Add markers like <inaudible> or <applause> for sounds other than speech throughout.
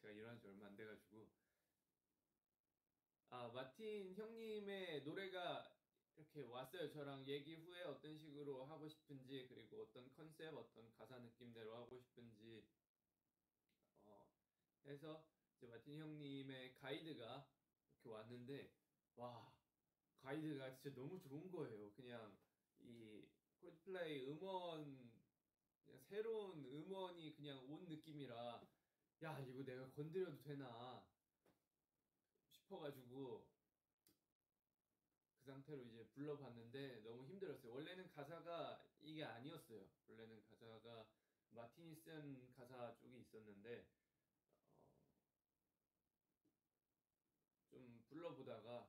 제가 일어난 지 얼마 안 돼가지고 아 마틴 형님의 노래가 이렇게 왔어요. 저랑 얘기 후에 어떤 식으로 하고 싶은지 그리고 어떤 컨셉, 어떤 가사 느낌대로 하고 싶은지 어, 해서 이제 마틴 형님의 가이드가 이렇게 왔는데 와 가이드가 진짜 너무 좋은 거예요. 그냥 이 콜드플레이 음원 그냥 새로운 음원이 그냥 온 느낌이라 야 이거 내가 건드려도 되나 싶어가지고 그 상태로 이제 불러봤는데 너무 힘들었어요. 원래는 가사가 이게 아니었어요. 원래는 가사가 쓴 가사 쪽이 있었는데 어, 좀 불러보다가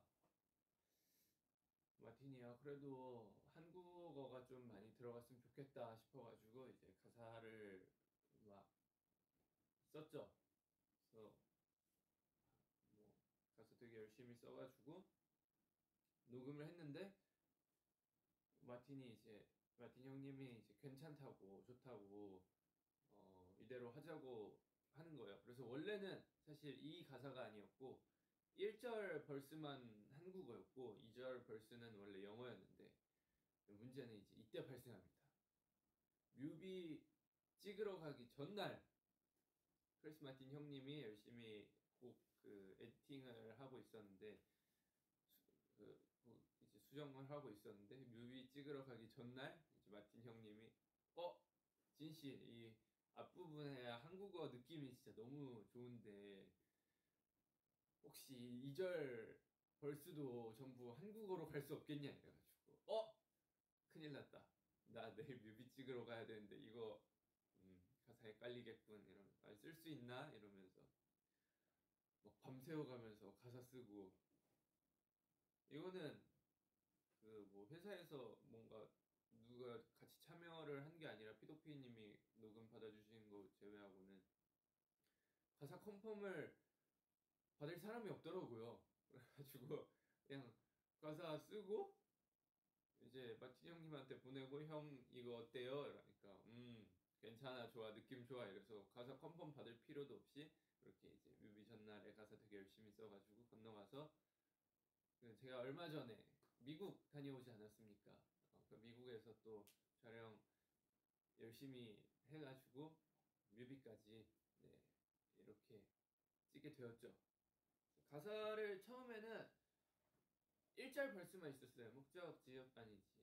마틴이야 그래도 한국어가 좀 많이 들어갔으면 좋겠다 싶어가지고 이제 가사를 막 썼죠. 그래서 뭐 가사 되게 열심히 써가지고 녹음을 했는데 마틴이 이제 마틴 형님이 이제 괜찮다고 좋다고 어, 이대로 하자고 하는 거예요. 그래서 원래는 사실 이 가사가 아니었고 1절 verse만 한국어였고 2절 verse는 원래 영어였는데 문제는 이제 이때 발생합니다. 뮤비 찍으러 가기 전날 크리스 마틴 형님이 열심히 곡 그 editing을 하고 있었는데 수, 그, 그 이제 수정을 하고 있었는데 뮤비 찍으러 가기 전날 이제 마틴 형님이 어? 진씨 이 앞부분에 한국어 느낌이 진짜 너무 좋은데 혹시 2절 벌스도 전부 한국어로 갈 수 없겠냐? 이래가지고 어? 큰일 났다. 나 내일 뮤비 찍으러 가야 되는데 이거 음, 가사에 깔리겠군 이러면 아, 쓸수 있나 이러면서 막 밤새워가면서 가사 쓰고 이거는 그 뭐 회사에서 뭔가 누가 같이 참여를 한 게 아니라 피도피님이 녹음 받아주신 거 제외하고는 가사 컨펌을 받을 사람이 없더라고요. 그래가지고 그냥 가사 쓰고 이제 마틴 형님한테 보내고 형 이거 어때요? 괜찮아 좋아 느낌 좋아 이래서 가사 컨펌 받을 필요도 없이 그렇게 이제 뮤비 전날에 가사 되게 열심히 써가지고 건너가서 그 제가 얼마 전에 미국 다녀오지 않았습니까? 어, 그 미국에서 또 촬영 열심히 해가지고 뮤비까지 네, 이렇게 찍게 되었죠. 가사를 처음에는 1절 벌스만 있었어요. 목적 지역 아니지.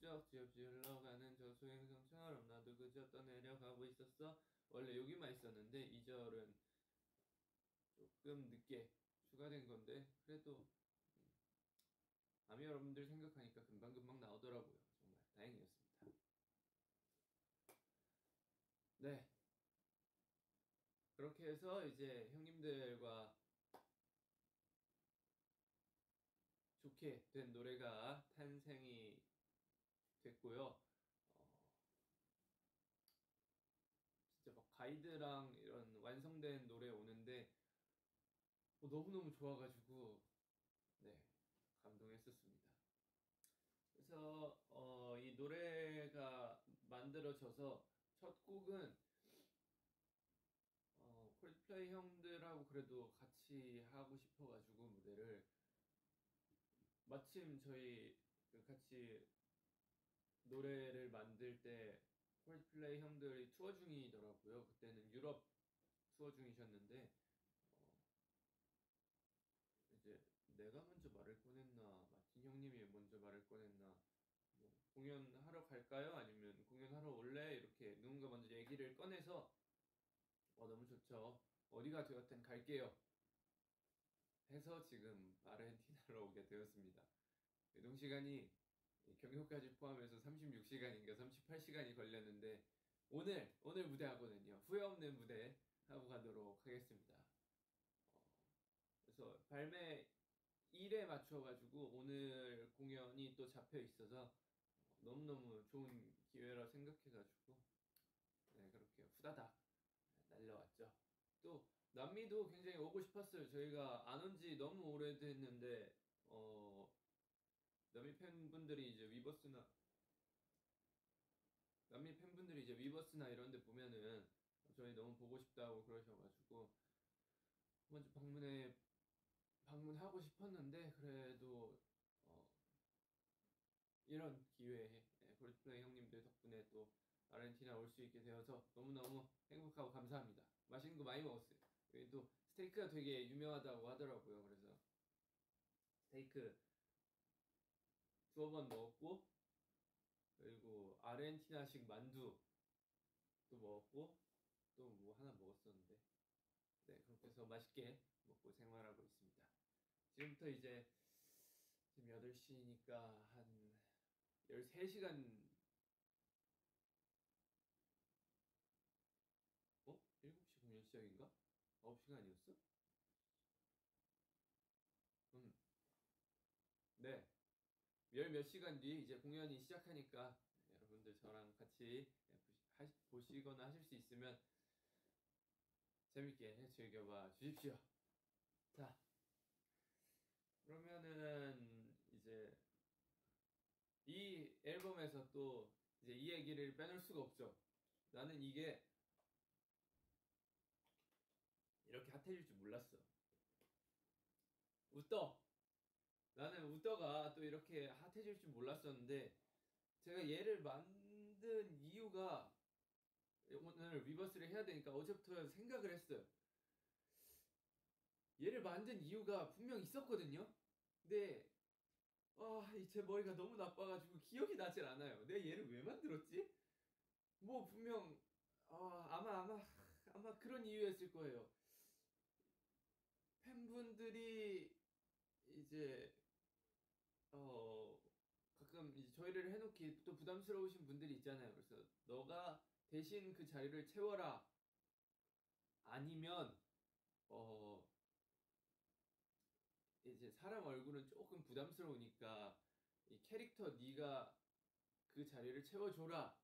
아 목적 지역 흘러가는 저 소행성처럼 나도 그저 떠내려가고 있었어. 원래 여기만 있었는데 2절은 조금 늦게 추가된 건데 그래도 음, 아미 여러분들 생각하니까 금방금방 나오더라고요. 정말 다행이었습니다. 네. 그렇게 해서 이제 형님들과 좋게 된 노래가 탄생이 됐고요. 어, 진짜 막 가이드랑 이런 완성된 노래 오는데 어, 너무너무 좋아가지고 네 감동했었습니다. 그래서 어, 이 노래가 만들어져서 첫 곡은 어, 콜드플레이 형들하고 그래도 같이 하고 싶어가지고 무대를 마침 저희 그 같이 노래를 만들 때 콜드플레이 형들이 투어 중이더라고요. 그때는 유럽 투어 중이셨는데 어, 이제 내가 먼저 말을 꺼냈나 마틴 형님이 먼저 말을 꺼냈나 뭐 공연하러 갈까요? 아니면 공연하러 올래? 이렇게 누군가 먼저 얘기를 꺼내서 어 너무 좋죠. 어디가 되었든 갈게요. 해서 지금 아르헨티나로 오게 되었습니다. 이동 시간이 경유까지 포함해서 36시간인가 38시간이 걸렸는데 오늘 오늘 무대 하거든요. 후회 없는 무대 하고 가도록 하겠습니다. 어, 그래서 발매 1에 맞춰가지고 오늘 공연이 또 잡혀 있어서 너무너무 좋은 기회라 생각해가지고 네 그렇게 후다닥 날려왔죠. 또 남미도 굉장히 오고 싶었어요. 저희가 안 온 지 너무 오래됐는데 어 남미 팬분들이 이제 위버스나 남미 팬분들이 이제 위버스나 이런 데 보면은 저희 너무 보고 싶다고 그러셔가지고 먼저 방문해 방문하고 싶었는데 그래도 어, 이런 기회에 예, 골드플레이 형님들 덕분에 또 아르헨티나 올 수 있게 되어서 너무너무 행복하고 감사합니다. 맛있는 거 많이 먹었어요. 여기 또 스테이크가 되게 유명하다고 하더라고요. 그래서 스테이크 두어 번 먹었고 그리고 아르헨티나식 만두 또 먹었고 또 뭐 하나 먹었었는데 네 그렇게 해서 맛있게 먹고 생활하고 있습니다. 지금부터 이제 지금 8시니까 한 13시간 어? 7시 공연 시작인가? 9시가 아니었어? 음. 네. 열 몇 시간 뒤에 이제 공연이 시작하니까 여러분들 저랑 같이 하시- 보시거나 하실 수 있으면 재밌게 즐겨봐 주십시오. 자, 그러면은 이제 이 앨범에서 또 이제 이 얘기를 빼놓을 수가 없죠. 나는 이게 이렇게 핫해질 줄 몰랐어. 웃더. 나는 웃더가 또 이렇게 핫해질 줄 몰랐었는데 제가 얘를 만든 이유가 오늘 리버스를 해야 되니까 어제부터 생각을 했어요. 얘를 만든 이유가 분명 있었거든요. 근데 아, 이제 머리가 너무 나빠가지고 기억이 나질 않아요. 내가 얘를 왜 만들었지? 뭐 분명 아, 아마 아마 아마 그런 이유였을 거예요. 팬분들이 이제 어 가끔 이제 저희를 해놓기 또 부담스러우신 분들이 있잖아요. 그래서 너가 대신 그 자리를 채워라. 아니면 어 이제 사람 얼굴은 조금 부담스러우니까 이 캐릭터 네가 그 자리를 채워줘라.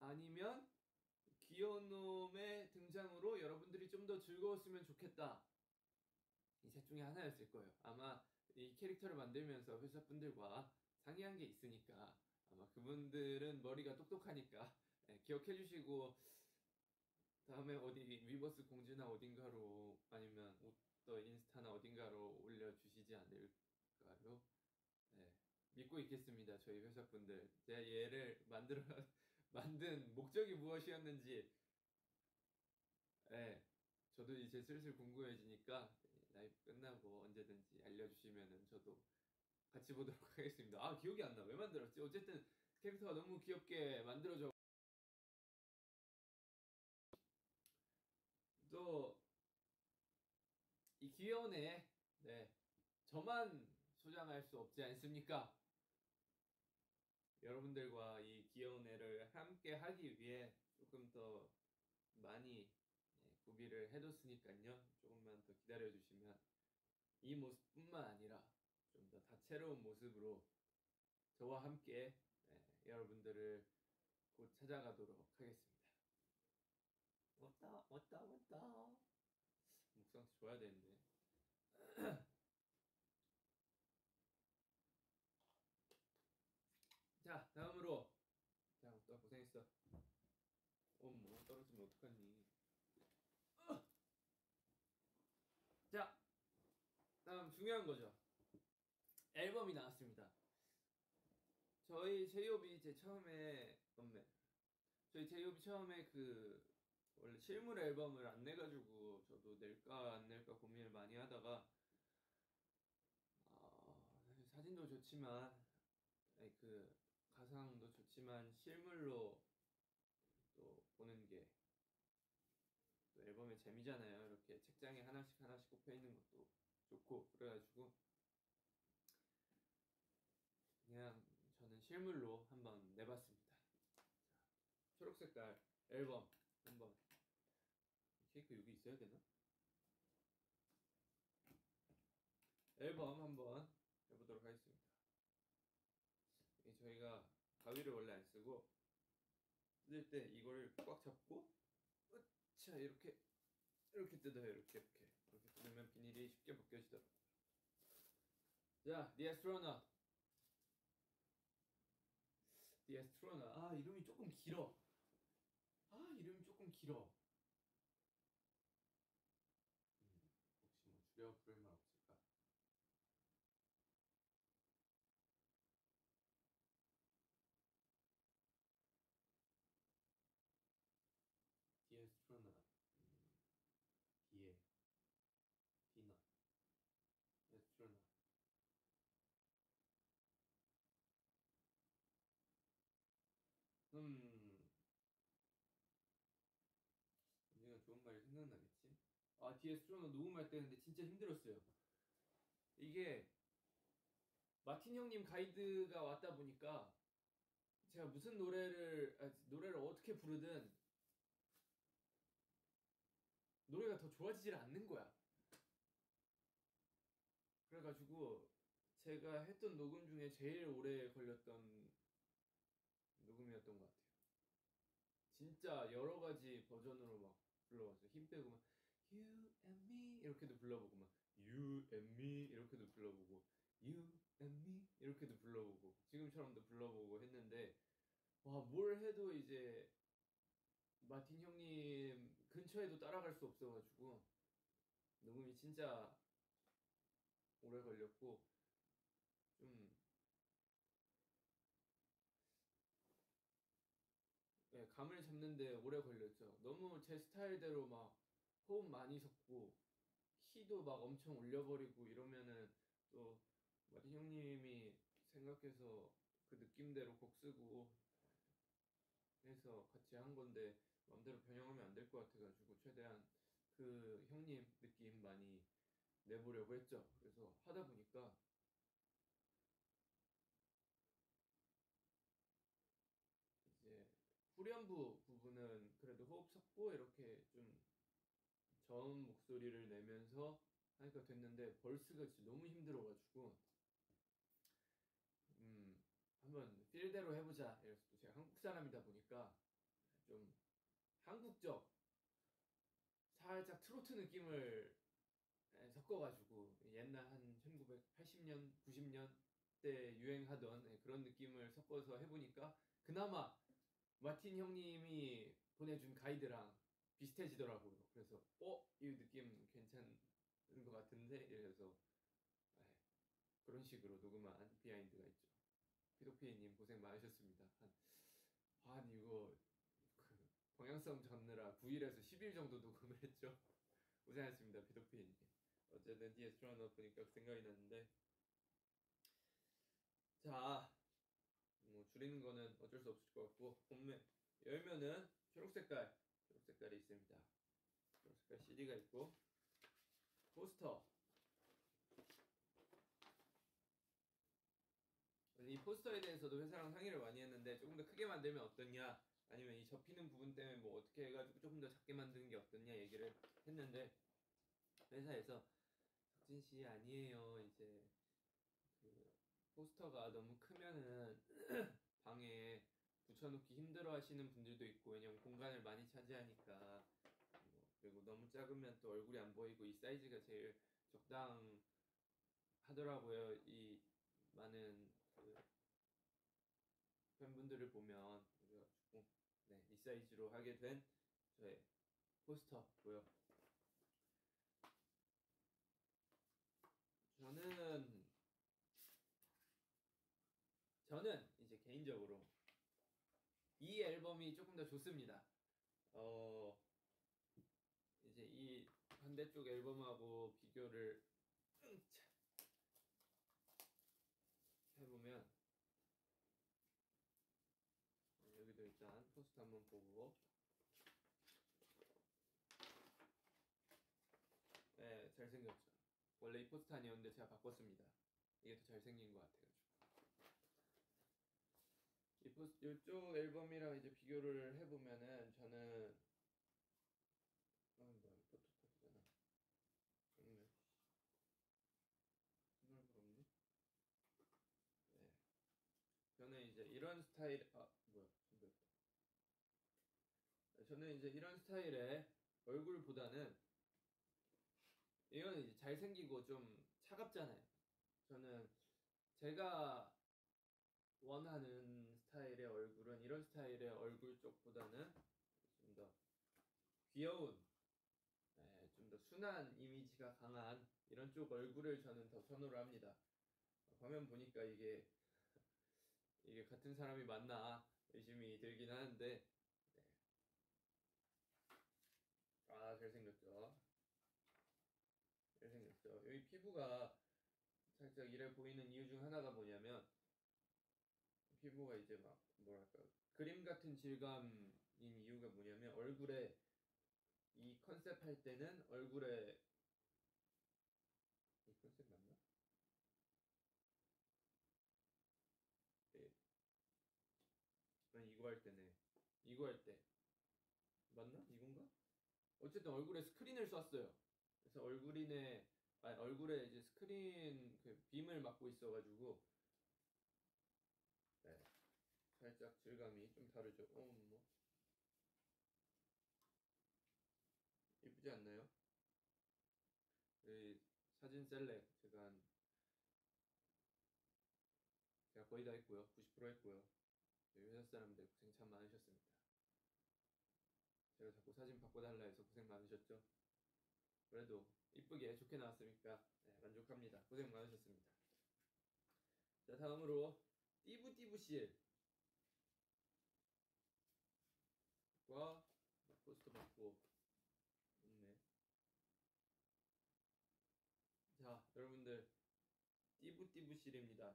아니면 귀여운 놈의 등장으로 여러분들이 좀 더 즐거웠으면 좋겠다. 이 셋 중에 하나였을 거예요. 아마 이 캐릭터를 만들면서 회사 분들과 상의한 게 있으니까 아마 그분들은 머리가 똑똑하니까 예, 기억해 주시고 다음에 어디 위버스 공지나 어딘가로 아니면 또 인스타나 어딘가로 올려주시지 않을까요? 네, 믿고 있겠습니다. 저희 회사 분들 제가 얘를 만들어 <laughs> 만든 목적이 무엇이었는지 네, 저도 이제 슬슬 궁금해지니까 라이브 끝나고 언제든지 알려주시면은 저도 같이 보도록 <laughs> 하겠습니다. 아 기억이 안 나. 왜 만들었지? 어쨌든 캐릭터가 너무 귀엽게 만들어져. 또 이 귀여운 애, 네 저만 소장할 수 없지 않습니까? 여러분들과 이 귀여운 애를 함께 하기 위해 조금 더 많이 예, 구비를 해뒀으니까요. 조금만 더 기다려 주시면 이 모습뿐만 아니라 좀 더 다채로운 모습으로 저와 함께 예, 여러분들을 곧 찾아가도록 하겠습니다. 왔다 왔다 왔다 목상 줘야 되는데 <clears throat> 자 다음으로 자 왔다 고생했어 어머 떨어지면 어떡하니 자 다음 중요한 거죠. 앨범이 나왔습니다. 저희 제이홉이 이제 처음에 엄매 저희 제이홉이 처음에 그 원래 실물 앨범을 안 내가지고 저도 낼까 안 낼까 고민을 많이 하다가 어, 사진도 좋지만 아니, 그 가상도 좋지만 실물로 또 보는 게 또 앨범의 재미잖아요. 이렇게 책장에 하나씩 하나씩 꼽혀 있는 것도 좋고 그래가지고 그냥 저는 실물로 한번 내봤습니다. 자, 초록 색깔 앨범 한번 케이크 여기 있어야 되나? 앨범 한번 해보도록 하겠습니다. 이 저희가 가위를 원래 안 쓰고 뜯을 때 이거를 꽉 잡고 으차 이렇게 이렇게 뜯어요 이렇게 이렇게 뜯으면 비닐이 쉽게 벗겨지더라고요. 자. The Astronaut. 아 이름이 조금 길어. 아 이름이 조금 길어. 음. 언젠가 좋은 말이 생각나겠지? 아 뒤에 스트로너 녹음할 때 근데 진짜 힘들었어요. 이게 마틴 형님 가이드가 왔다 보니까 제가 무슨 노래를 아, 노래를 어떻게 부르든 노래가 더 좋아지질 않는 거야. 그래가지고 제가 했던 녹음 중에 제일 오래 걸렸던 녹음이었던 것 같아요. 진짜 여러 가지 버전으로 막 불러봤어요. 힘 빼고 막 You and me 이렇게도 불러보고 막 You and me 이렇게도 불러보고 You and me 이렇게도 불러보고 지금처럼도 불러보고 했는데 와 뭘 해도 이제 마틴 형님 근처에도 따라갈 수 없어가지고 녹음이 진짜 오래 걸렸고 좀 예, 감을 잡는데 오래 걸렸죠. 너무 제 스타일대로 막 호흡 많이 섞고 키도 막 엄청 올려버리고 이러면은 또 형님이 생각해서 그 느낌대로 곡 쓰고 해서 같이 한 건데 마음대로 변형하면 안 될 것 같아가지고 최대한 그 형님 느낌 많이 내보려고 했죠. 그래서 하다 보니까 후렴부 부분은 그래도 호흡 섞고 이렇게 좀 저음 목소리를 내면서 하니까 됐는데 벌스가 진짜 너무 힘들어가지고 음 한번 필대로 해보자 이래서 또 제가 한국 사람이다 보니까 좀 한국적 살짝 트로트 느낌을 에, 섞어가지고 옛날 한 1980년 90년 때 유행하던 예, 그런 느낌을 섞어서 해보니까 그나마 마틴 형님이 보내준 가이드랑 비슷해지더라고요. 그래서 어? 이 느낌 괜찮은 것 같은데? 이래서 에, 그런 식으로 녹음한 비하인드가 있죠. 피도피님 고생 많으셨습니다. 한, 한 이거 그 방향성 잡느라 9일에서 10일 정도 녹음을 했죠. <laughs> 고생하셨습니다. 피도피님. 어쨌든 뒤에 스트라너 보니까 그 생각이 났는데 자, 뭐 줄이는 거는 어쩔 수 없을 것 같고 본매 열면은 초록 색깔 초록 색깔이 있습니다. 초록 색깔 CD가 있고 포스터 이 포스터에 대해서도 회사랑 상의를 많이 했는데 조금 더 크게 만들면 어떠냐 아니면 이 접히는 부분 때문에 뭐 어떻게 해가지고 조금 더 작게 만드는 게 어떠냐 얘기를 했는데 회사에서 혁진 씨 아니에요 이제 그 포스터가 너무 크면은 <clears throat> 방에 붙여놓기 힘들어 하시는 분들도 있고 왜냐면 공간을 많이 차지하니까. 뭐, 그리고 너무 작으면 또 얼굴이 안 보이고 이 사이즈가 제일 적당하더라고요. 이 많은 그 팬분들을 보면 그래가지고 네, 이 사이즈로 하게 된 저의 포스터고요 저는 저는 이제 개인적으로 이 앨범이 조금 더 좋습니다. 어 이제 이 반대쪽 앨범하고 비교를 해보면 여기도 일단 포스터 한번 보고 네 잘생겼죠. 원래 이 포스터 아니었는데 제가 바꿨습니다. 이게 더 잘생긴 것 같아가지고. 이쪽 앨범이랑 이제 비교를 해보면은 저는 아 포토카드잖아. 없네. 정말 부럽네. 네. 저는 이제 이런 스타일 아 뭐야 준비했다. 저는 이제 이런 스타일의 얼굴보다는 이거는 이제 잘생기고 좀 차갑잖아요. 저는 제가 원하는 스타일의 얼굴은 이런 스타일의 얼굴 쪽보다는 좀 더 귀여운, 네, 좀더 순한 이미지가 강한 이런 쪽 얼굴을 저는 더 선호를 합니다. 화면 보니까 이게 이게 같은 사람이 맞나 의심이 들긴 하는데 네. 아 잘생겼죠. 잘생겼죠. 여기 피부가 살짝 이래 보이는 이유 중 하나가 뭐냐면 피부가 이제 막 뭐랄까 그림 같은 질감인 이유가 뭐냐면 얼굴에 이 컨셉 할 때는 얼굴에 이 컨셉 맞나? 예. 아니 이거 할 때네. 이거 할 때. 맞나? 이건가? 어쨌든 얼굴에 스크린을 쐈어요. 그래서 얼굴이네 아니 얼굴에 이제 스크린 그 빔을 맞고 있어가지고 네. 살짝 질감이 좀 다르죠. 어, 뭐 이쁘지 않나요? 이 사진 셀렉 제가 한 제가 거의 다 했고요. 90% 했고요. 저희 회사 사람들 고생 참 많으셨습니다. 제가 자꾸 사진 바꿔달라 해서 고생 많으셨죠? 그래도 이쁘게 좋게 나왔으니까 네, 만족합니다. 고생 많으셨습니다. 자 다음으로 띠부띠부실 과 포스터 받고 있네. 자 여러분들 띠부띠부실입니다.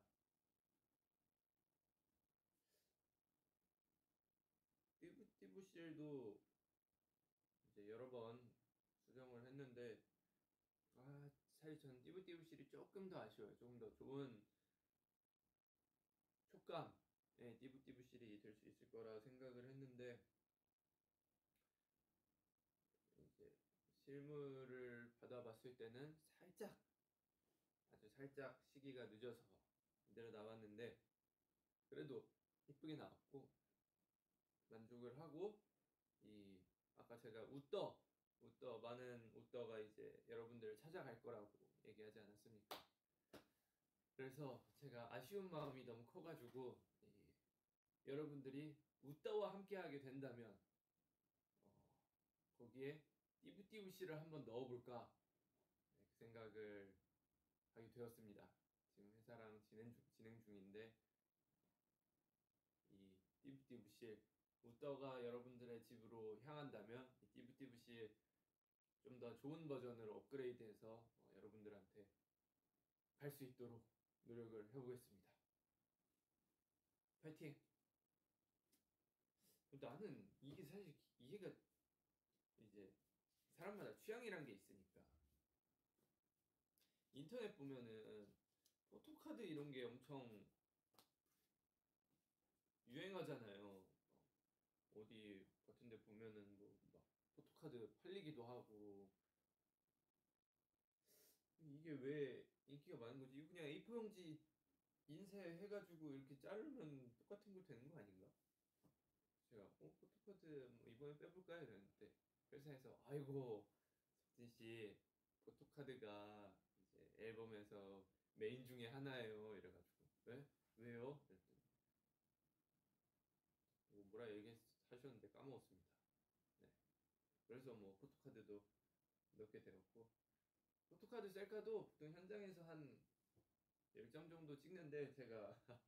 띠부띠부실도 이제 여러 번 수정을 했는데 아 사실 저는 띠부띠부실이 조금 더 아쉬워요. 조금 더 좋은 촉감의 띠부띠부실이 될 수 있을 거라 생각을 했는데 이제 받아봤을 때는 살짝 아주 살짝 시기가 늦어서 이대로 나왔는데 그래도 이쁘게 나왔고 만족을 하고 이 아까 제가 웃더 웃더 많은 웃더가 이제 여러분들을 찾아갈 거라고 얘기하지 않았습니까? 그래서 제가 아쉬운 마음이 너무 커가지고 이 여러분들이 웃더와 함께하게 된다면 어, 거기에 띠부띠부씨를 한번 넣어볼까 생각을 하게 되었습니다. 지금 회사랑 진행, 중, 진행 중인데 이 띠부띠부씨 웃더가 여러분들의 집으로 향한다면 이 띠부띠부씨 좀더 좋은 버전으로 업그레이드해서 어, 여러분들한테 갈 수 있도록 노력을 해보겠습니다. 파이팅! 나는 이게 사실 이해가 이제 사람마다 취향이란 게 있으니까 인터넷 보면은 포토카드 이런 게 엄청 유행하잖아요. 어디 같은 데 보면은 뭐 막 포토카드 팔리기도 하고 이게 왜 인기가 많은 거지? 이거 그냥 A4 용지 인쇄해가지고 이렇게 자르면 똑같은 거 되는 거 아닌가? 제가 어 포토카드 뭐 이번에 빼볼까요? 이랬는데 회사에서 아이고 석진 씨 포토카드가 앨범에서 메인 중에 하나예요. 이래가지고 왜? 왜요? 그랬더니 뭐 뭐라 얘기하셨는데 까먹었습니다. 네. 그래서 뭐 포토카드도 넣게 되었고 포토카드 셀카도 보통 현장에서 한 10장 정도 찍는데 제가 <laughs>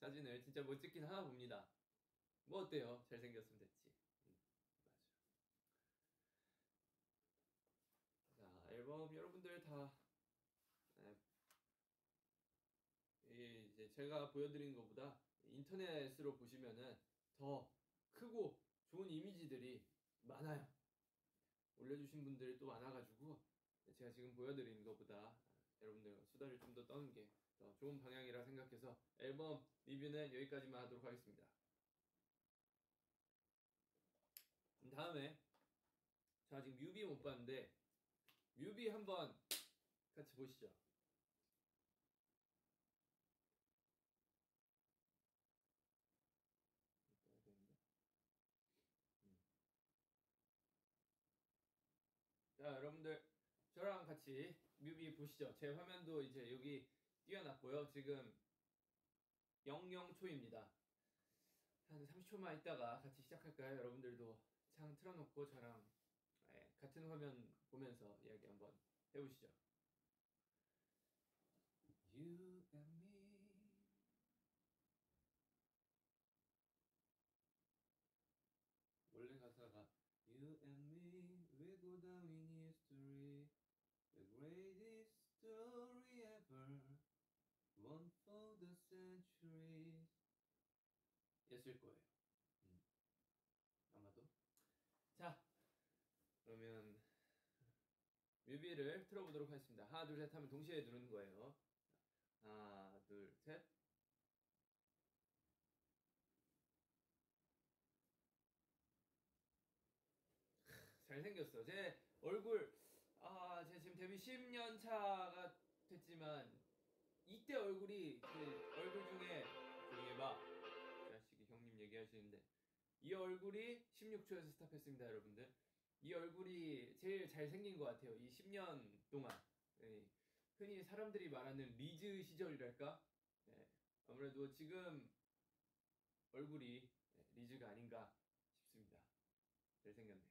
사진을 진짜 못 찍긴 하나 봅니다. 뭐 어때요? 잘생겼으면 됐지. 음, 맞아. 자, 앨범 여러분들 다 네, 이 제 제가 보여드린 것보다 인터넷으로 보시면은 더 크고 좋은 이미지들이 많아요. 올려주신 분들이 또 많아가지고 제가 지금 보여드리는 것보다 여러분들과 수다를 좀 더 떠는 게 더 좋은 방향이라 생각해서 앨범 리뷰는 여기까지만 하도록 하겠습니다. 다음에 자 지금 뮤비 못 봤는데 뮤비 한번 같이 보시죠. 음. 자 여러분들 저랑 같이 뮤비 보시죠. 제 화면도 이제 여기 띄워놨고요. 지금 00초입니다. 한 30초만 있다가 같이 시작할까요? 여러분들도 창 틀어놓고 저랑 예, 같은 화면 보면서 이야기 한번 해보시죠. You story ever, one for the centuries. 였을 거예요. 음. 아마도. 자, 그러면 뮤비를 틀어보도록 하겠습니다. 하나, 둘, 셋 하면 동시에 누르는 거예요. 하나, 둘, 셋. 잘생겼어. 제 얼굴 데뷔 10년 차가 됐지만 이때 얼굴이 그 얼굴 중에 조용히 해봐. 자식이 형님 얘기하시는데 이 얼굴이 16초에서 스탑했습니다, 여러분들. 이 얼굴이 제일 잘생긴 것 같아요. 이 10년 동안. 예, 흔히 사람들이 말하는 리즈 시절이랄까? 예, 아무래도 지금 얼굴이 예, 리즈가 아닌가 싶습니다. 잘생겼네요.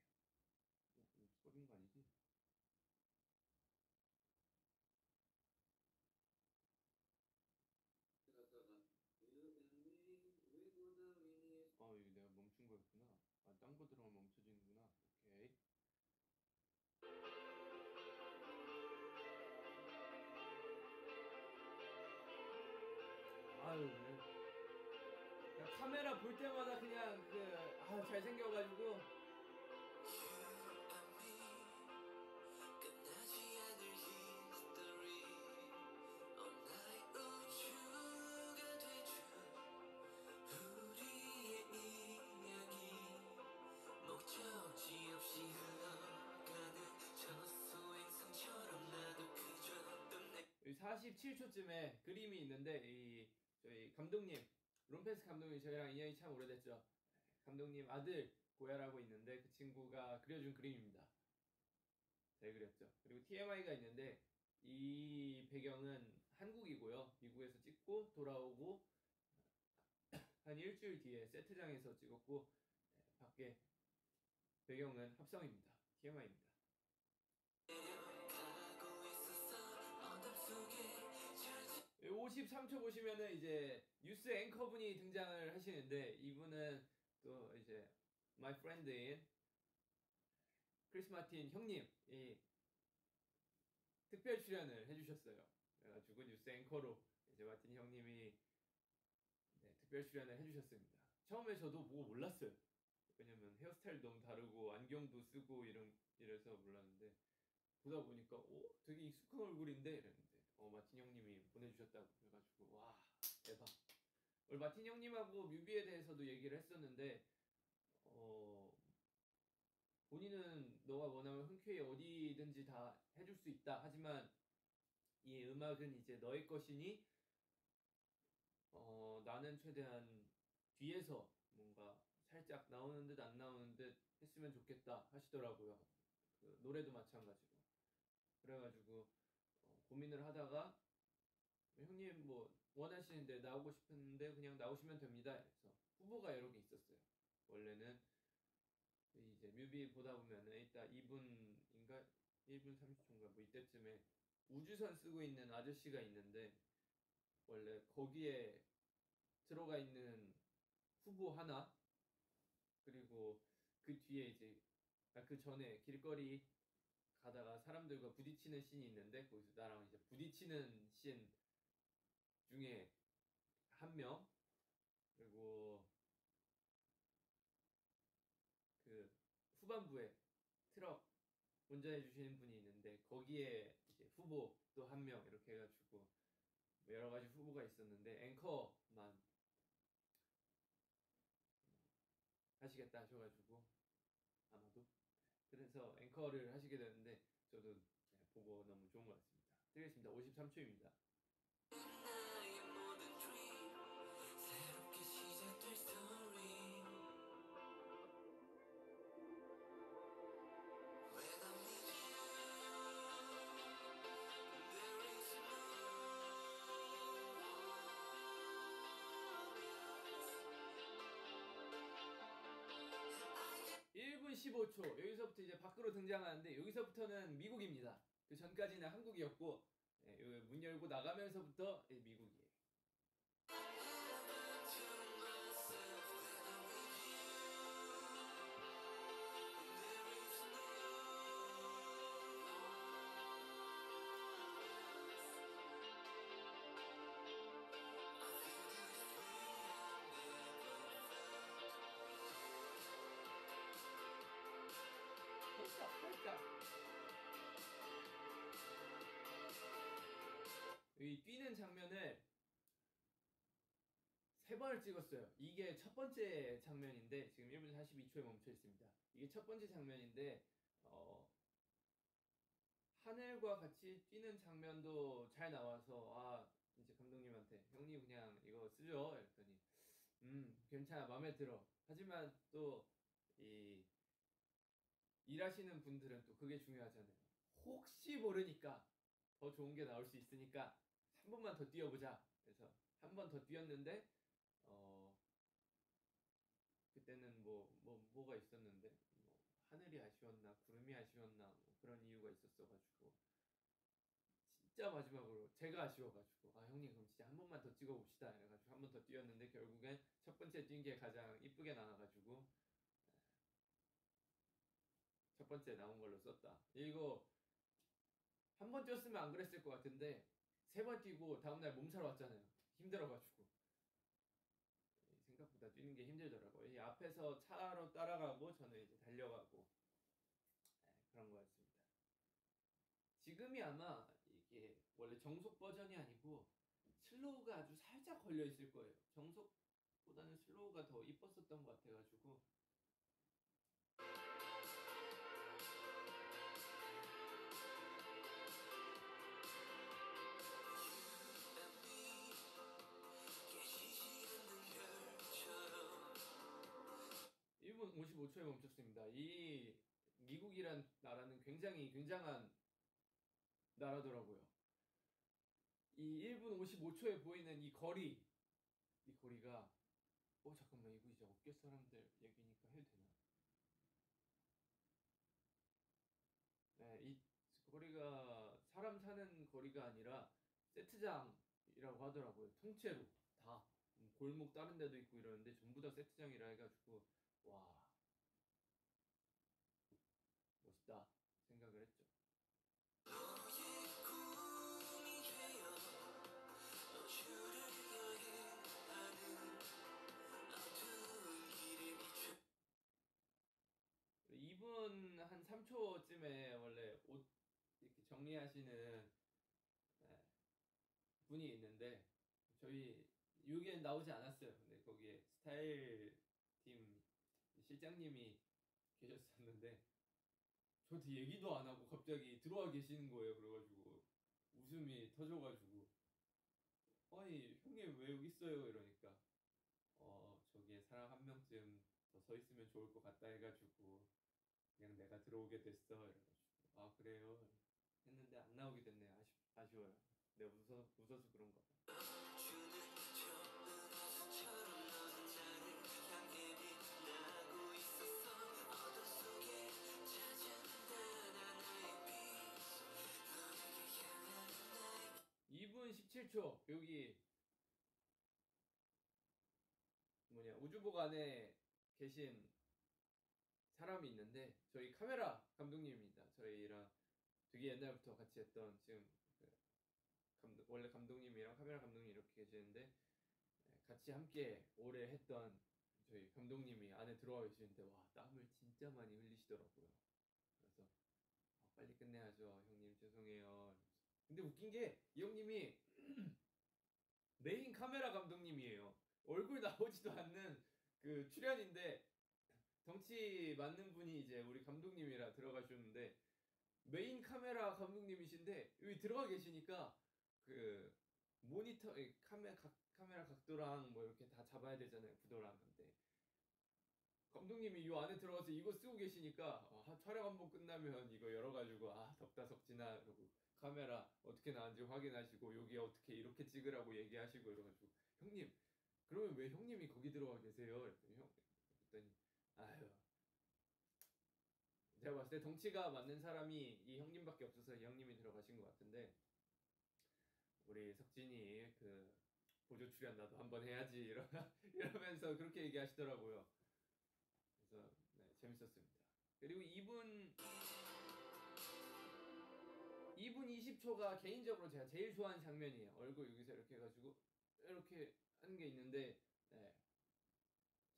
어, 이거 소리는 거 아니지? 갔다가 You and me we go down in the 아, 이거 내가 멈춘 거였구나. 아, 딴 거 들어가면 멈춰지는구나. 오케이. 아유. 그냥 카메라 볼 때마다 그냥 그, 아, 잘생겨가지고. 47초쯤에 그림이 있는데 이 저희 감독님 롬페스 감독님 저희랑 인연이 참 오래됐죠. 감독님 아들 고야라고 있는데 그 친구가 그려준 그림입니다. 잘 그렸죠. 그리고 TMI가 있는데 이 배경은 한국이고요. 미국에서 찍고 돌아오고 한 일주일 뒤에 세트장에서 찍었고 네, 밖에 배경은 합성입니다. TMI입니다. 53초 보시면은 이제 뉴스 앵커분이 등장을 하시는데 이분은 또 이제 my friend인 크리스 마틴 형님이 특별 출연을 해주셨어요. 그래가지고 뉴스 앵커로 이제 마틴 형님이 네, 특별 출연을 해주셨습니다. 처음에 저도 보고 몰랐어요. 왜냐면 헤어스타일 너무 다르고 안경도 쓰고 이런 이래서 몰랐는데 보다 보니까 오 되게 익숙한 얼굴인데 이랬는데 어 마틴 형님이 보내주셨다고 그래가지고 와 대박. 오늘 마틴 형님하고 뮤비에 대해서도 얘기를 했었는데 어 본인은 너가 원하면 흔쾌히 어디든지 다 해줄 수 있다. 하지만 이 음악은 이제 너의 것이니 어 나는 최대한 뒤에서 뭔가 살짝 나오는 듯 안 나오는 듯 했으면 좋겠다 하시더라고요. 그 노래도 마찬가지로 그래가지고 어, 고민을 하다가 형님 뭐 원하시는데 나오고 싶은데 그냥 나오시면 됩니다. 그래서 후보가 여러 개 있었어요. 원래는 이제 뮤비 보다 보면은 이따 2분인가 1분 30초인가 뭐 이때쯤에 우주선 쓰고 있는 아저씨가 있는데 원래 거기에 들어가 있는 후보 하나 그리고 그 뒤에 이제 아, 그 전에 길거리 가다가 사람들과 부딪히는 씬이 있는데 거기서 나랑 이제 부딪히는 씬 중에 한 명. 그리고 그 후반부에 트럭 운전해 주시는 분이 있는데 거기에 이제 후보 또 한 명 이렇게 해가지고 뭐 여러 가지 후보가 있었는데 앵커만 하시겠다 하셔가지고 아마도. 그래서 앵커를 하시게 되는데 저도 네, 보고 너무 좋은 것 같습니다. 드리겠습니다. 53초입니다. No 1분 15초 여기서부터 이제 밖으로 등장하는데 여기서부터는 미국입니다. 그 전까지는 한국이었고 예, 문 열고 나가면서부터 예, 미국이 이 뛰는 장면을 세 번을 찍었어요. 이게 첫 번째 장면인데 지금 1분 42초에 멈춰 있습니다. 이게 첫 번째 장면인데 어, 하늘과 같이 뛰는 장면도 잘 나와서 아 이제 감독님한테 형님 그냥 이거 쓰죠. 이랬더니 음 괜찮아 마음에 들어. 하지만 또 이 일하시는 분들은 또 그게 중요하잖아요. 혹시 모르니까 더 좋은 게 나올 수 있으니까 한 번만 더 뛰어보자. 그래서 한 번 더 뛰었는데 어 그때는 뭐 뭐 뭐, 가 있었는데 뭐 하늘이 아쉬웠나 구름이 아쉬웠나 뭐 그런 이유가 있었어가지고 진짜 마지막으로 제가 아쉬워가지고 아 형님 그럼 진짜 한 번만 더 찍어봅시다 이래가지고 한 번 더 뛰었는데 결국엔 첫 번째 뛴 게 가장 이쁘게 나와가지고 첫 번째 나온 걸로 썼다. 이거 한 번 뛰었으면 안 그랬을 것 같은데 세 번 뛰고 다음날 몸살 왔잖아요. 힘들어가지고 생각보다 뛰는 게 힘들더라고요. 이 앞에서 차로 따라가고 저는 이제 달려가고 네, 그런 거였습니다. 지금이 아마 이게 원래 정속 버전이 아니고 슬로우가 아주 살짝 걸려 있을 거예요. 정속보다는 슬로우가 더 이뻤었던 것 같아가지고 일분 55초에 멈췄습니다. 이 미국이란 나라는 굉장히 굉장한 나라더라고요. 이 1분 55초에 보이는 이 거리, 이 거리가 어 잠깐만 이거 이제 업계 사람들 얘기니까 해도 되나? 네, 이 거리가 사람 사는 거리가 아니라 세트장이라고 하더라고요. 통째로 다 음, 골목 다른 데도 있고 이러는데 전부 다 세트장이라 해가지고 와 3초쯤에 원래 옷 이렇게 정리하시는 네, 분이 있는데 저희 6엔 나오지 않았어요. 근데 거기에 스타일 팀 실장님이 계셨었는데 저한테 얘기도 안 하고 갑자기 들어와 계시는 거예요. 그래가지고 웃음이 터져가지고 아니 형님 왜 여기 있어요? 이러니까 어 저기에 사람 한 명쯤 더 서 있으면 좋을 것 같다 해가지고 그냥 내가 들어오게 됐어. 이래가지고. 아 그래요? 했는데 안 나오게 됐네. 아쉽 아쉬워요. 내가 웃어 웃어서 그런가 봐. 이분 17초 여기. 뭐냐 우주복 안에 계신 사람이 있는데 저희 카메라 감독님입니다. 저희랑 되게 옛날부터 같이 했던 지금 그 감독, 원래 감독님이랑 카메라 감독님 이렇게 계시는데 네, 같이 함께 오래 했던 저희 감독님이 안에 들어와 계시는데 와 땀을 진짜 많이 흘리시더라고요. 그래서 아, 빨리 끝내야죠 형님 죄송해요. 근데 웃긴 게 이 형님이 <clears throat> 메인 카메라 감독님이에요. 얼굴 나오지도 않는 그 출연인데 덩치 맞는 분이 이제 우리 감독님이라 들어가셨는데 메인 카메라 감독님이신데 여기 들어가 계시니까 그 모니터 이 카메라 각 카메라 각도랑 뭐 이렇게 다 잡아야 되잖아요 구도랑 근데 감독님이 이 안에 들어가서 이거 쓰고 계시니까 아, 촬영 한 번 끝나면 이거 열어가지고 아 덥다 석진아 그러고 카메라 어떻게 나왔는지 확인하시고 여기 어떻게 이렇게 찍으라고 얘기하시고 이래가지고 형님 그러면 왜 형님이 거기 들어가 계세요? 그랬더니 형 그랬더니 아유 제가 봤을 때 덩치가 맞는 사람이 이 형님밖에 없어서 이 형님이 들어가신 것 같은데 우리 석진이 그 보조 출연 나도 한번 해야지 이러, <laughs> 이러면서 그렇게 얘기하시더라고요. 그래서 네, 재밌었습니다. 그리고 이분 2분 20초가 개인적으로 제가 제일 좋아하는 장면이에요. 얼굴 여기서 이렇게 해가지고 이렇게 하는 게 있는데 네,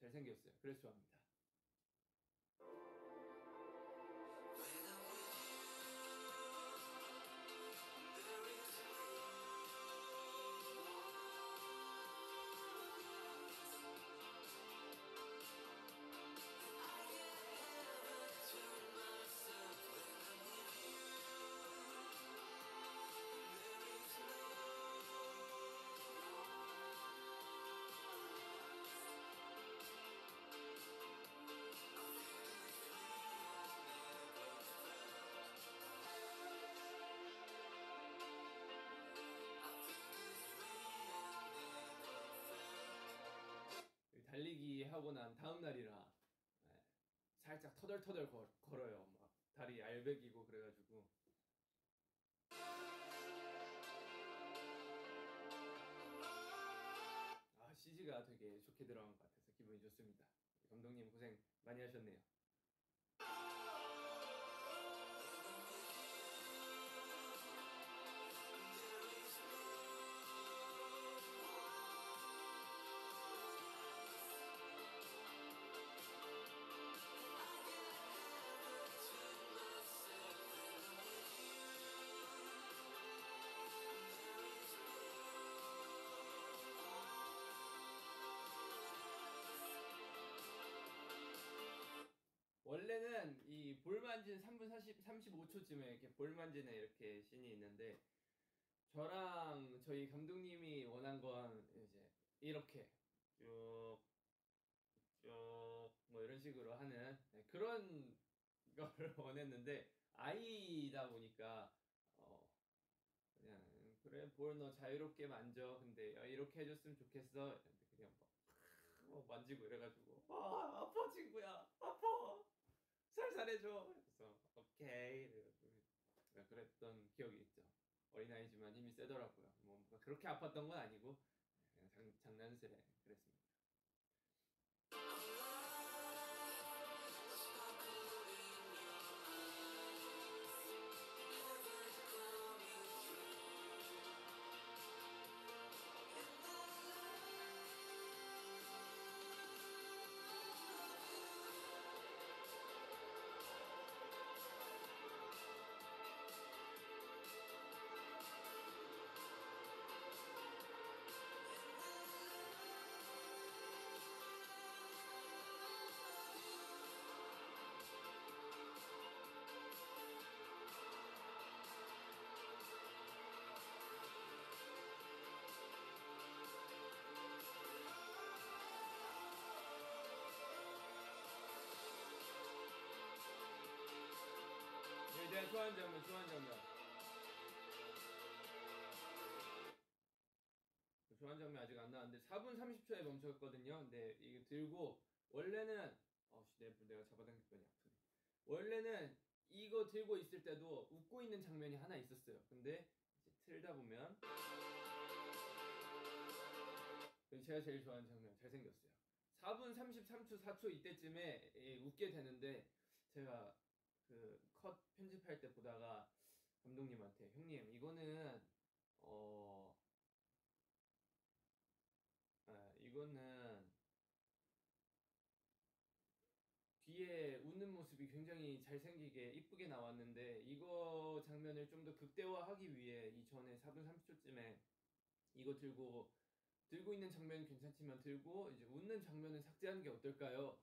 잘생겼어요. 그래서 좋아합니다. Thank you. 달리기 하고 난 다음 날이라 예, 살짝 터덜터덜 걸, 걸어요. 막 다리 알배기고 그래가지고 아 CG가 되게 좋게 들어간 것 같아서 기분이 좋습니다. 감독님 고생 많이 하셨네요. 원래는 이 볼 만진 3분 40, 35초쯤에 이렇게 볼만진에 이렇게 씬이 있는데 저랑 저희 감독님이 원한 건 이제 이렇게 쭉쭉뭐 이런 식으로 하는 네, 그런 거를 <laughs> 원했는데 아이다 보니까 어 그냥 그래 볼 너 자유롭게 만져. 근데 야, 이렇게 해줬으면 좋겠어. 그냥 막, 막 만지고 이래가지고 아 아파 친구야. 아파 살살해줘. 그래서 오케이. 그랬던 기억이 있죠. 어린아이지만 힘이 세더라고요. 뭐 그렇게 아팠던 건 아니고 그냥 장, 장난스레 그랬습니다 네, 좋아하는 장면, 좋아하는 장면. 좋아하는 장면 아직 안 나왔는데 4분 30초에 멈췄거든요. 근데 이거 들고 원래는 어씨 내 내가 잡아당겼더니 아프네. 원래는 이거 들고 있을 때도 웃고 있는 장면이 하나 있었어요. 근데 이제 틀다 보면 제가 제일 좋아하는 장면 잘생겼어요. 4분 33초 4초 이때쯤에 예, 웃게 되는데 제가 그 컷 편집할 때 보다가 감독님한테 형님 이거는 어 아, 이거는 뒤에 웃는 모습이 굉장히 잘생기게 이쁘게 나왔는데 이거 장면을 좀 더 극대화하기 위해 이 전에 4분 30초쯤에 이거 들고 들고 있는 장면은 괜찮지만 들고 이제 웃는 장면은 삭제하는 게 어떨까요?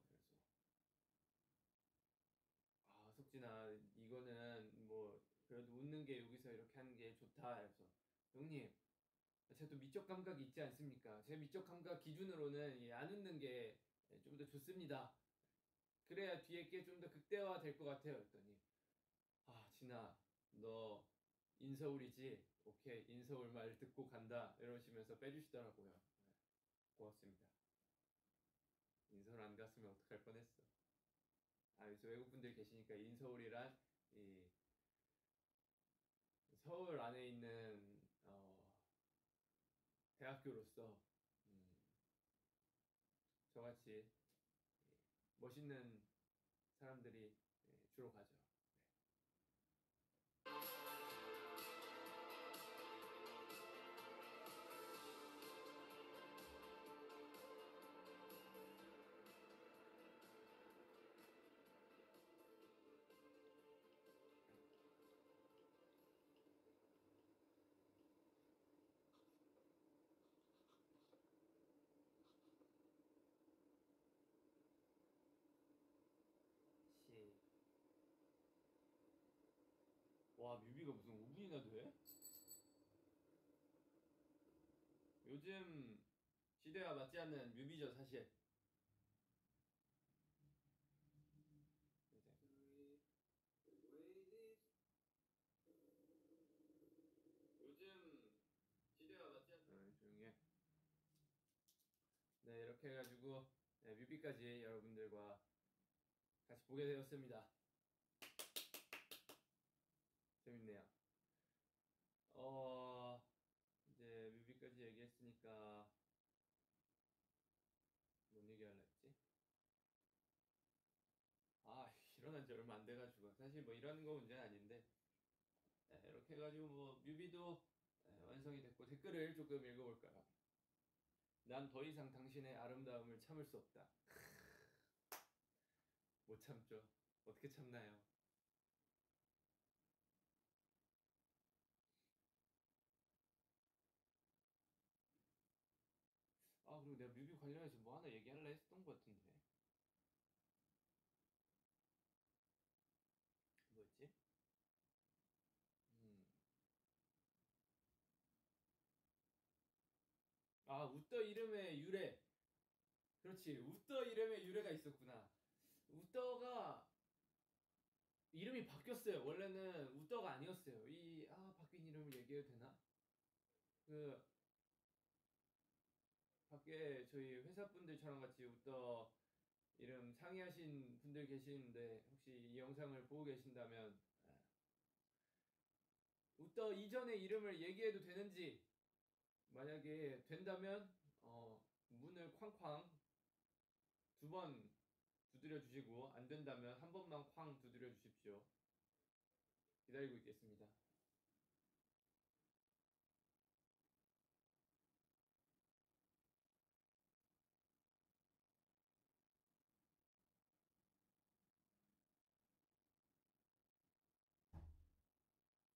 아 석진아 이거는 뭐 그래도 웃는 게 여기서 이렇게 하는 게 좋다 그래서 형님 제가 또 미적 감각이 있지 않습니까? 제 미적 감각 기준으로는 이안 웃는 게 좀 더 좋습니다. 그래야 뒤에 게 좀 더 극대화 될 것 같아요. 했더니 아 진아 너 인서울이지? 오케이 인서울 말 듣고 간다 이러시면서 빼주시더라고요. 네, 고맙습니다. 인서울 안 갔으면 어떡할 뻔했어. 아 요새 외국 분들 계시니까 인서울이란 이 서울 안에 있는 어, 대학교로서 음, 저같이 예, 멋있는 사람들이 예, 주로 가죠. 와 뮤비가 무슨 5분이나 돼? 요즘 시대와 맞지 않는 뮤비죠 사실. 요즘 시대와 맞지 않는 어, 조용히 해. 네 이렇게 해가지고 네, 뮤비까지 여러분들과 같이 보게 되었습니다. 재밌네요. 어 이제 뮤비까지 얘기했으니까 뭔 얘기할라 했지? 아 돼가지고 사실 뭐 이러는 거 문제는 아닌데 네, 이렇게 해가지고 뭐 뮤비도 네, 완성이 됐고 댓글을 조금 읽어볼까요? 난 더 이상 당신의 아름다움을 참을 수 없다. <laughs> 못 참죠. 어떻게 참나요? 아 그리고 내가 뮤비 관련해서 뭐 하나 얘기할라 했었던 것 같은데 뭐였지? 음. 아 웃더 이름의 유래. 그렇지. 웃더 이름의 유래가 있었구나. 웃더가 이름이 바뀌었어요. 원래는 웃더가 아니었어요. 이 아 바뀐 이름을 얘기해도 되나? 그 밖에 저희 회사 분들처럼 같이 웃더 이름 상의하신 분들 계시는데 혹시 이 영상을 보고 계신다면 아, 웃더 이전의 이름을 얘기해도 되는지 만약에 된다면 어, 문을 쾅쾅 두 번 두드려 주시고 안 된다면 한 번만 쾅 두드려 주십시오. 기다리고 있겠습니다.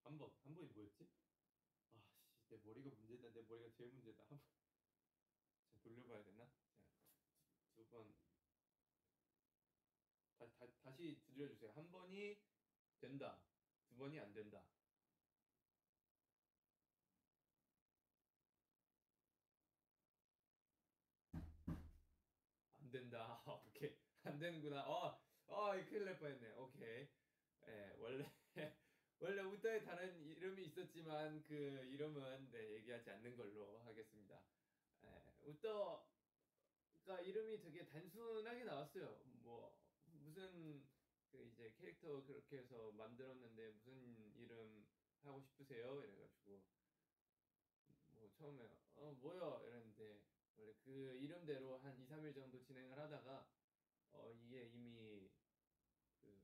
한 번, 한 번이 뭐였지? 머리가 문제다. 내 머리가 제일 문제다. 한 번, 자, 돌려봐야 되나? 자, 두 번, 다, 다, 다시 두드려 주세요. 한 번이 된다. 두 번이 안 된다. 안 된다. <laughs> 오케이. 안 되는구나. 어, 어, 이 큰일 날 뻔했네. 오케이. 예, 원래, 원래 우타에 다른 이름이 있었지만 그 이름은 네, 얘기하지 않는 걸로 하겠습니다. 예, 우타가 이름이 되게 단순하게 나왔어요. 뭐, 무슨 그 이제 캐릭터 그렇게 해서 만들었는데 무슨 이름 하고 싶으세요? 이래가지고 뭐 처음에 어 뭐요? 이랬는데 원래 그 이름대로 한 2, 3일 정도 진행을 하다가 어 이게 이미 그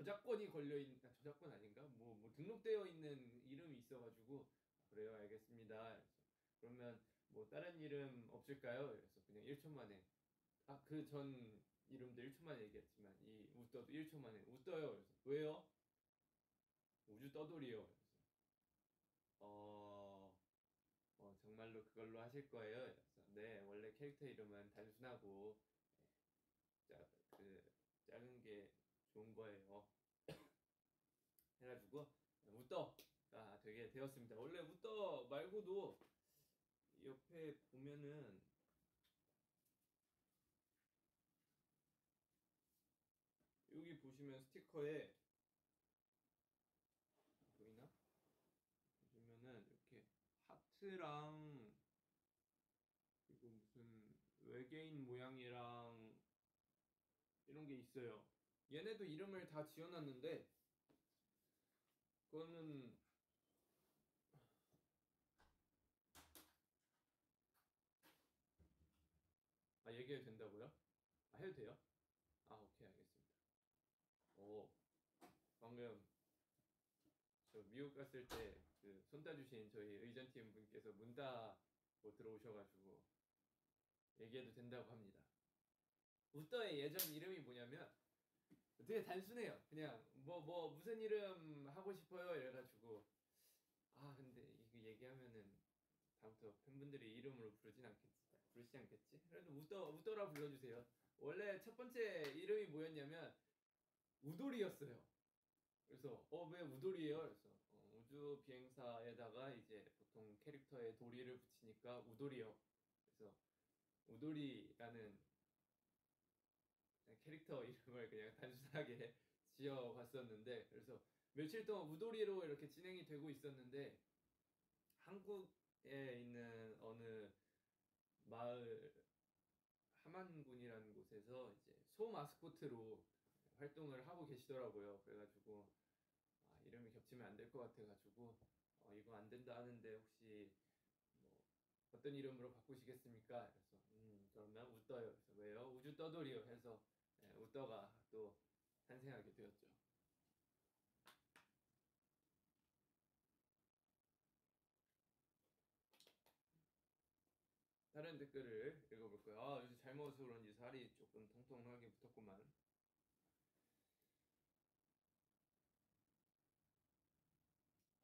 저작권이 걸려 있는 아, 저작권 아닌가? 뭐, 뭐 등록되어 있는 이름이 있어가지고 아, 그래요 알겠습니다. 그래서 그러면 뭐 다른 이름 없을까요? 그래서 그냥 1초 만에 아 그 전 이름도 1초 만에 얘기했지만 이 웃더도 1초 만에 웃더요. 그래서 왜요? 우주 떠돌이요. 그래서 어, 어 정말로 그걸로 하실 거예요. 그래서 네 원래 캐릭터 이름은 단순하고 예, 자, 그 작은 게 좋은 거예요. 해가지고 웃더가 되게 되었습니다. 원래 웃더 말고도 옆에 보면은 여기 보시면 스티커에 보이나? 보시면은 이렇게 하트랑 그리고 무슨 외계인 모양이랑 이런 게 있어요. 얘네도 이름을 다 지어놨는데 그거는 아 얘기해도 된다고요? 아 해도 돼요? 아 오케이 알겠습니다. 오 방금 저 미국 갔을 때 그 손 따 주신 저희 의전팀 분께서 문 닫고 들어오셔가지고 얘기해도 된다고 합니다. 우떠의 예전 이름이 뭐냐면 되게 단순해요. 그냥 뭐뭐 무슨 이름 하고 싶어요 이래가지고 아 근데 이거 얘기하면은 다음부터 팬분들이 이름으로 부르진 않겠지 부르지 않겠지? 그래도 우떠 우떠라 불러주세요. 원래 첫 번째 이름이 뭐였냐면 우돌이였어요. 그래서 어 왜 우돌이에요? 그래서 어, 우주 비행사에다가 이제 보통 캐릭터에 도리를 붙이니까 우돌이요. 그래서 우돌이라는 캐릭터 <laughs> 이름을 그냥 단순하게 <laughs> 지어봤었는데 그래서 며칠 동안 우돌이로 이렇게 진행이 되고 있었는데 한국에 있는 어느 마을에 함안군이라는 곳에서 이제 소 마스코트로 활동을 하고 계시더라고요. 그래가지고 아, 이름이 겹치면 안 될 것 같아가지고 어, 이거 안 된다 하는데 혹시 뭐 어떤 이름으로 바꾸시겠습니까? 그래서 음 그러면 웃떠요. 그래서 왜요? 우주 떠돌이요. 해서 예, 웃떠가 또 탄생하게 되었죠. 다른 댓글을 읽어볼까요? 아 요새 잘 먹어서 그런지 살이 조금 통통하게 붙었구만.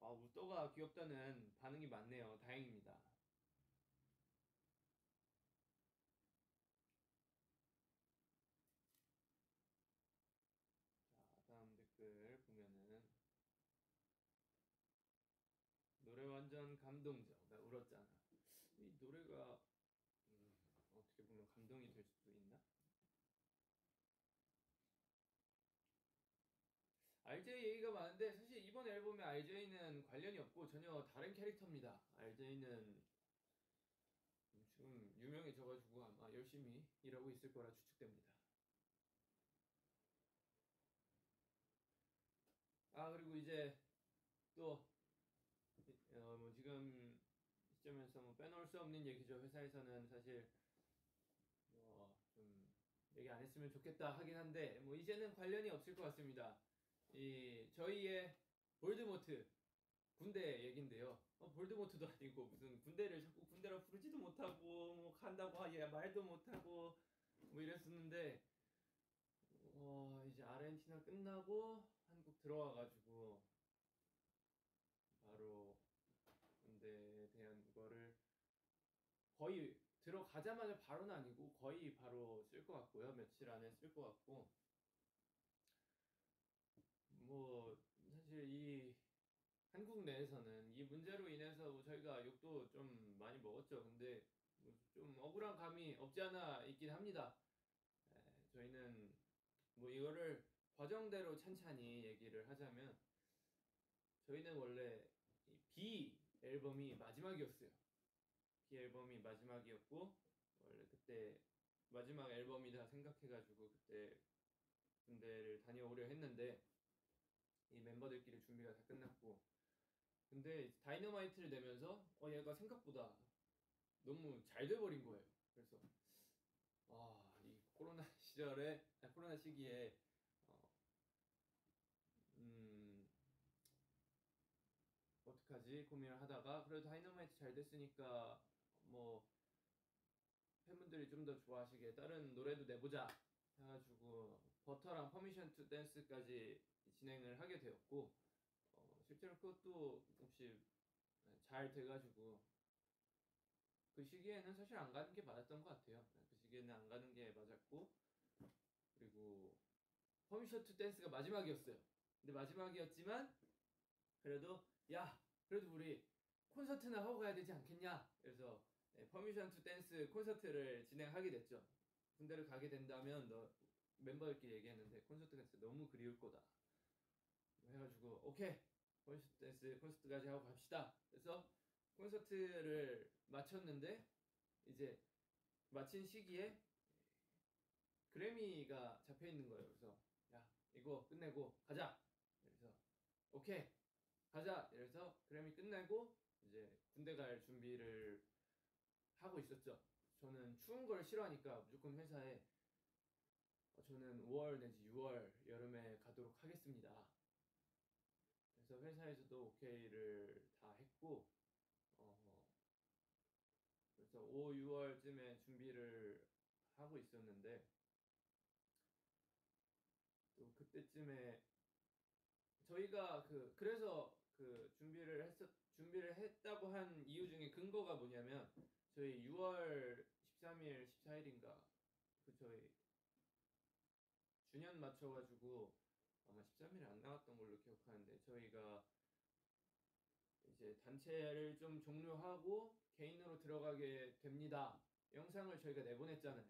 아 웃떠가 귀엽다는 반응이 많네요. 다행입니다. 자 다음 댓글 보면은 노래 완전 감동적. 나 울었잖아. 이 노래가 음, 어떻게 보면 감동이 될 수도 있나? RJ 얘기가 많은데 사실 이번 앨범에 RJ는 관련이 없고 전혀 다른 캐릭터입니다. RJ는 지금 유명해져가지고 아마 열심히 일하고 있을 거라 추측됩니다. 아 그리고 이제 또 어, 뭐 지금 시점에서 뭐 빼놓을 수 없는 얘기죠. 회사에서는 사실 뭐 좀 얘기 안 했으면 좋겠다 하긴 한데 뭐 이제는 관련이 없을 것 같습니다. 이 저희의 볼드모트 군대 얘긴데요. 어, 볼드모트도 아니고 무슨 군대를 자꾸 군대라 부르지도 못하고 뭐 간다고 하기야 말도 못하고 뭐 이랬었는데 어, 이제 아르헨티나 끝나고 한국 들어와가지고 바로 군대에 대한 거를 거의 들어가자마자 바로는 아니고 거의 바로 쓸 것 같고요. 며칠 안에 쓸 것 같고 뭐 사실 이 한국 내에서는 이 문제로 인해서 뭐 저희가 욕도 좀 많이 먹었죠. 근데 뭐좀 억울한 감이 없지 않아 있긴 합니다. 에, 저희는 뭐 이거를 과정대로 찬찬히 얘기를 하자면 저희는 원래 이 B 앨범이 마지막이었어요. B 앨범이 마지막이었고 원래 그때 마지막 앨범이다 생각해가지고 그때 군대를 다녀오려 했는데 이 멤버들끼리 준비가 다 끝났고 근데 다이너마이트를 내면서 어 얘가 생각보다 너무 잘 돼버린 거예요. 그래서 아이 코로나 <laughs> 시절에 아, 코로나 시기에 어, 음 어떡하지 고민을 하다가 그래도 다이너마이트 잘 됐으니까 뭐 팬분들이 좀 더 좋아하시게 다른 노래도 내보자 해가지고 버터랑 Permission to Dance까지 진행을 하게 되었고 어, 실제로 그것도 혹시 잘 돼가지고 그 시기에는 사실 안 가는 게 맞았던 것 같아요. 그 시기에는 안 가는 게 맞았고 그리고 Permission to Dance가 마지막이었어요. 근데 마지막이었지만 그래도 야 그래도 우리 콘서트나 하고 가야 되지 않겠냐 그래서 Permission to Dance 콘서트를 진행하게 됐죠. 군대를 가게 된다면 너 멤버들끼리 얘기했는데 콘서트가 진짜 너무 그리울 거다. 해가지고 오케이. to Dance 콘서트까지 하고 갑시다. 그래서 콘서트를 마쳤는데 이제 마친 시기에 그래미가 잡혀 있는 거예요. 그래서 야 이거 끝내고 가자. 그래서 오케이. 가자. 이래서 그래미 끝내고 이제 군대 갈 준비를 하고 있었죠. 저는 추운 걸 싫어하니까 무조건 회사에 어, 저는 5월 내지 6월 여름에 가도록 하겠습니다. 그래서 회사에서도 오케이를 다 했고 어, 그래서 5, 6월쯤에 준비를 하고 있었는데 또 그때쯤에 저희가 그 그래서 그 준비를 했었 준비를 했다고 한 이유 중에 근거가 뭐냐면 저희 6월 13일 14일인가 그 저희 주년 맞춰가지고 아마 13일에 안 나왔던 걸로 기억하는데 저희가 이제 단체를 좀 종료하고 개인으로 들어가게 됩니다. 영상을 저희가 내보냈잖아요.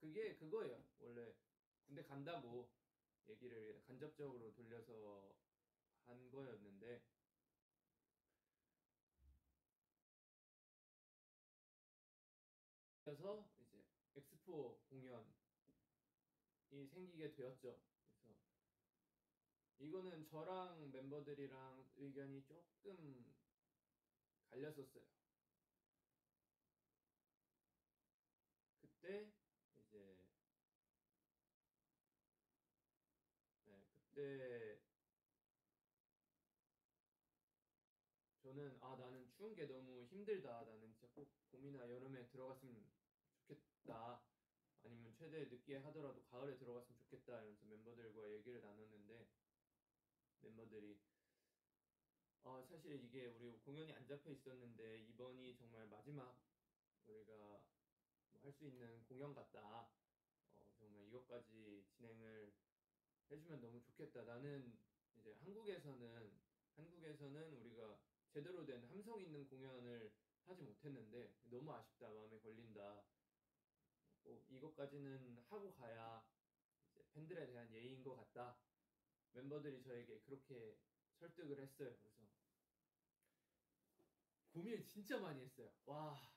그게 그거예요. 원래 군대 간다고 얘기를 간접적으로 돌려서 한 거였는데 그래서 이제 엑스포 공연이 생기게 되었죠. 그래서 이거는 저랑 멤버들이랑 의견이 조금 갈렸었어요. 그때 이제 네, 그때 저는 아 나는 추운 게 너무 힘들다. 나는 진짜 꼭 봄이나 여름에 들어갔으면 좋겠다. 아니면 최대 늦게 하더라도 가을에 들어갔으면 좋겠다. 이러면서 멤버들과 얘기를 나눴는데 멤버들이 어, 사실 이게 우리 공연이 안 잡혀 있었는데 이번이 정말 마지막 우리가 뭐 할수 있는 공연 같다. 어, 정말 이것까지 진행을 해주면 너무 좋겠다. 나는 이제 한국에서는 한국에서는 우리가 제대로 된 함성 있는 공연을 하지 못했는데 너무 아쉽다. 마음에 걸린다. 꼭 이것까지는 하고 가야 이제 팬들에 대한 예의인 것 같다. 멤버들이 저에게 그렇게 설득을 했어요. 그래서 고민을 진짜 많이 했어요. 와